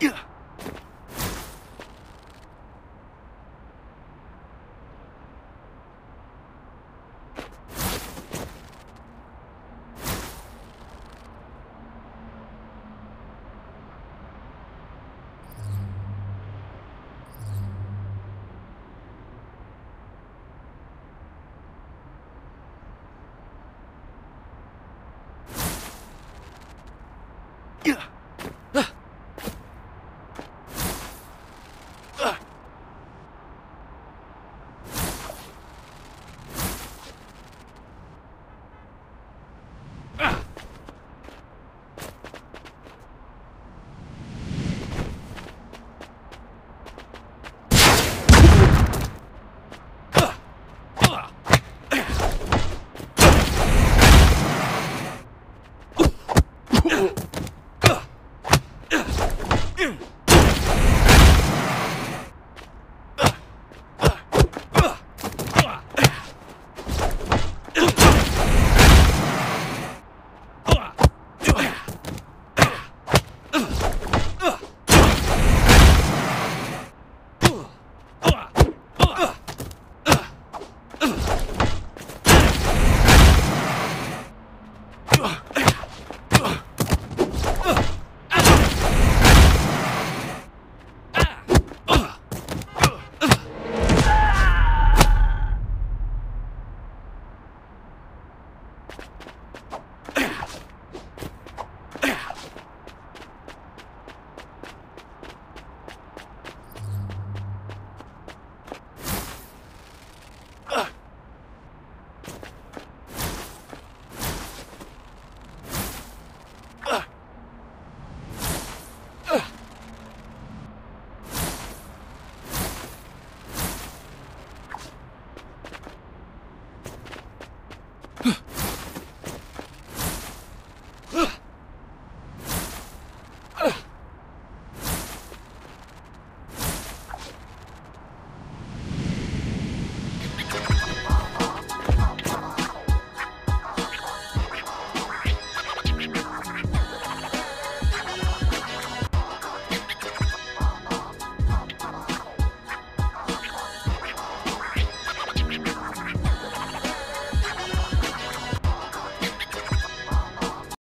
Yeah.